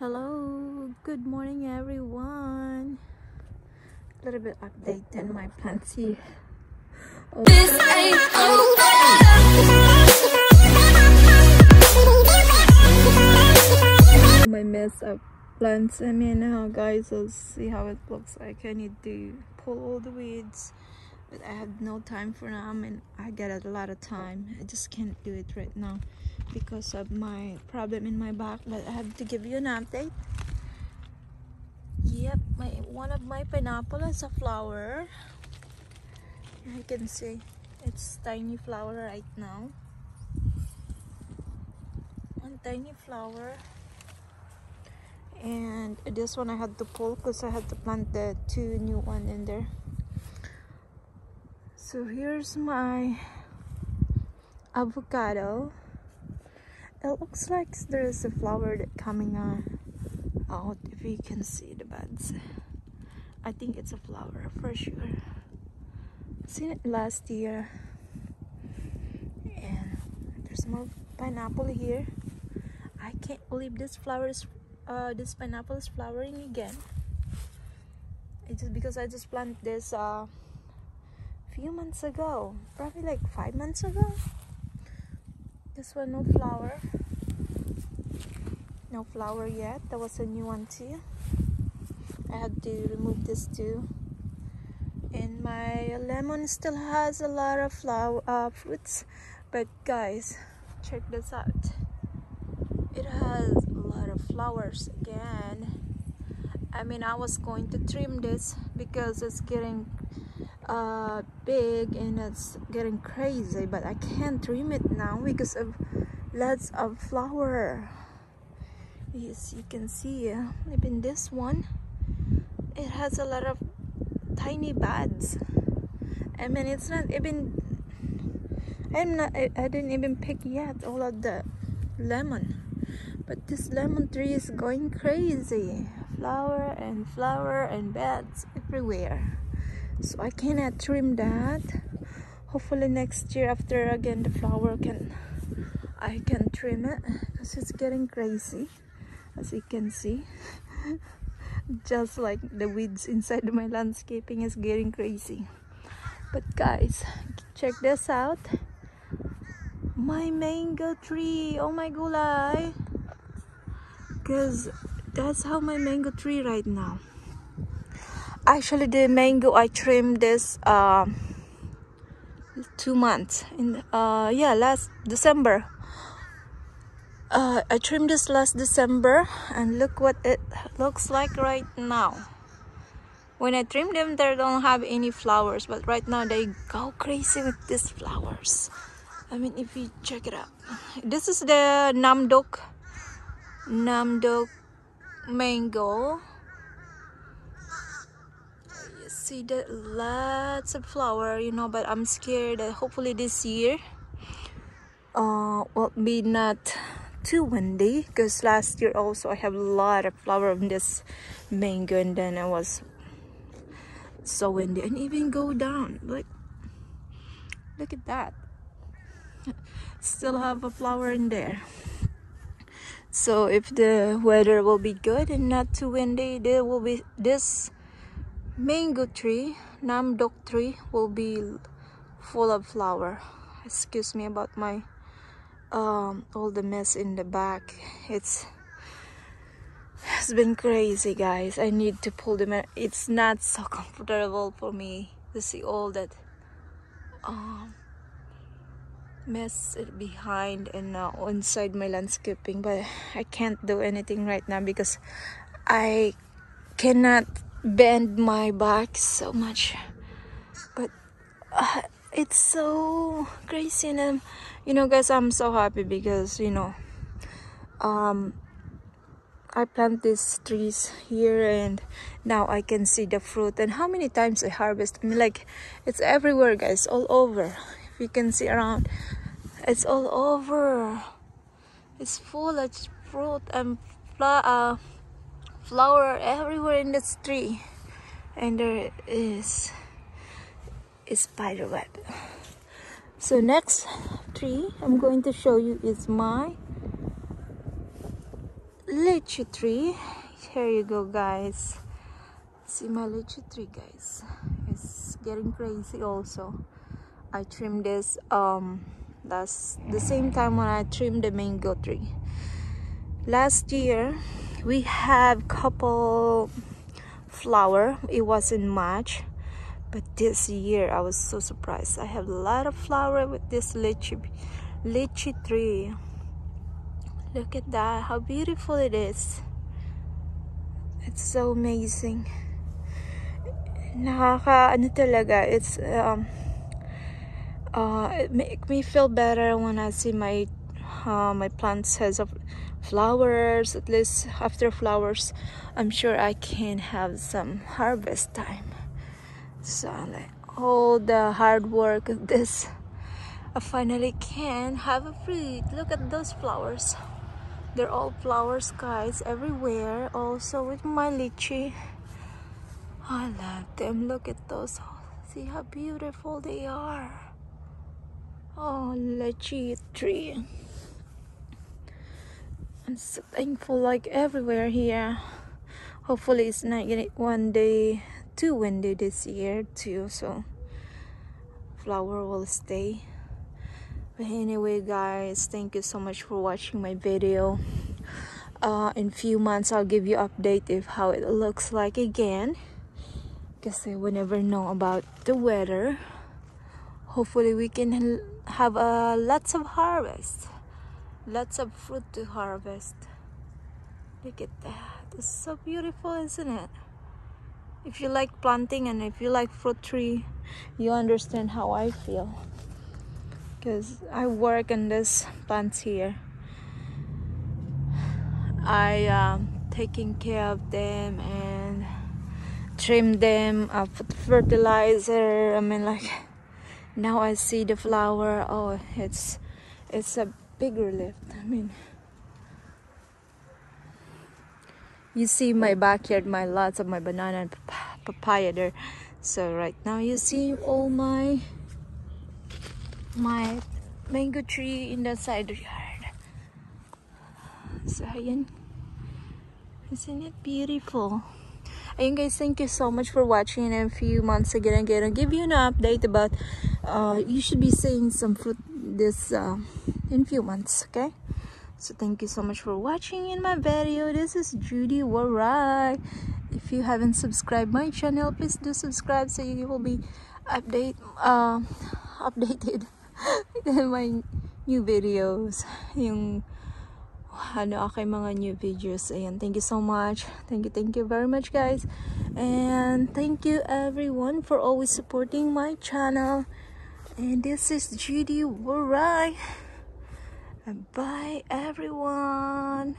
Hello, good morning everyone. A little bit update on my plants here. This ain't My mess up plants. I mean, uh, guys, let's see how it looks like. I need to pull all the weeds, but I have no time for now. I mean, I get a lot of time. I just can't do it right now because of my problem in my back but I have to give you an update. Yep my one of my pineapple is a flower. You can see it's tiny flower right now. One tiny flower. And this one I had to pull because I had to plant the two new one in there. So here's my avocado it looks like there is a flower that coming on out if you can see the buds. I think it's a flower for sure. Seen it last year. And there's more pineapple here. I can't believe this flowers uh this pineapple is flowering again. It's just because i just planted this uh few months ago. Probably like five months ago this one no flower no flower yet. That was a new one too. I had to remove this too. And my lemon still has a lot of flower uh, fruits. But guys check this out. It has a lot of flowers again. I mean I was going to trim this because it's getting uh, big and it's getting crazy but I can't trim it now because of lots of flower. Yes you can see uh, even this one it has a lot of tiny buds. I mean it's not even I'm not I, I didn't even pick yet all of the lemon but this lemon tree is going crazy. Flower and flower and buds everywhere so I cannot trim that. Hopefully next year after again the flower can I can trim it because it's getting crazy as you can see. Just like the weeds inside my landscaping is getting crazy. But guys check this out. My mango tree oh my gulay. Because that's how my mango tree right now actually the mango i trimmed this uh, two months in uh yeah last december. Uh, I trimmed this last December and look what it looks like right now. When I trim them they don't have any flowers but right now they go crazy with these flowers. I mean if you check it out. This is the Namdok Namdok mango see that lots of flower you know but i'm scared that hopefully this year uh will be not too windy because last year also i have a lot of flower on this mango and then it was so windy and even go down like look at that. Still have a flower in there. So if the weather will be good and not too windy there will be this mango tree namdok tree will be full of flower. Excuse me about my um all the mess in the back. It's it's been crazy guys. I need to pull them out. it's not so comfortable for me to see all that um mess behind and uh, inside my landscaping but i can't do anything right now because i cannot bend my back so much. But uh, it's so crazy. And um, you know guys i'm so happy because you know um i plant these trees here and now i can see the fruit. And how many times i harvest? I mean like it's everywhere guys all over. If you can see around it's all over. It's full of fruit and flower uh, flower everywhere in this tree. And there is a spider web. So next tree i'm going to show you is my lychee tree. Here you go guys. See my lychee tree guys. It's getting crazy also. I trimmed this um that's the same time when I trimmed the mango tree. Last year we have couple flower. It wasn't much but this year I was so surprised. I have a lot of flower with this lychee lychee tree. Look at that how beautiful it is. It's so amazing. Nakaka ano talaga it's um uh it make me feel better when I see my uh, my plants has of flowers at least after flowers I'm sure I can have some harvest time. So like all the hard work of this I finally can have a fruit. Look at those flowers. They're all flowers guys everywhere. Also with my lychee. I love them. Look at those. See how beautiful they are. Oh lychee tree I'm so thankful like everywhere here. Hopefully it's not one day too windy this year too so flower will stay. But anyway guys thank you so much for watching my video. Uh, in few months I'll give you update if how it looks like again. Because we never know about the weather. Hopefully we can have uh, lots of harvest lots of fruit to harvest. Look at that. It's so beautiful isn't it? If you like planting and if you like fruit tree you understand how I feel. Because I work in this plant here. I um taking care of them and trim them I put fertilizer. I mean like now I see the flower. Oh it's it's a bigger lift. I mean, you see my backyard, my lots of my banana and papaya there. So right now you see all my my mango tree in the side yard. So ayan. Isn't it beautiful? Ayun guys, thank you so much for watching. And a few months again, again, I'll give you an update about. Uh, you should be seeing some fruit this. Uh, in few months okay? So thank you so much for watching in my video. This is Judy Waray if you haven't subscribed my channel please do subscribe so you will be update uh, updated in my new videos. Yung ano aking mga new videos. Ayan thank you so much. Thank you thank you very much guys. And thank you everyone for always supporting my channel. And this is Judy Waray Bye everyone.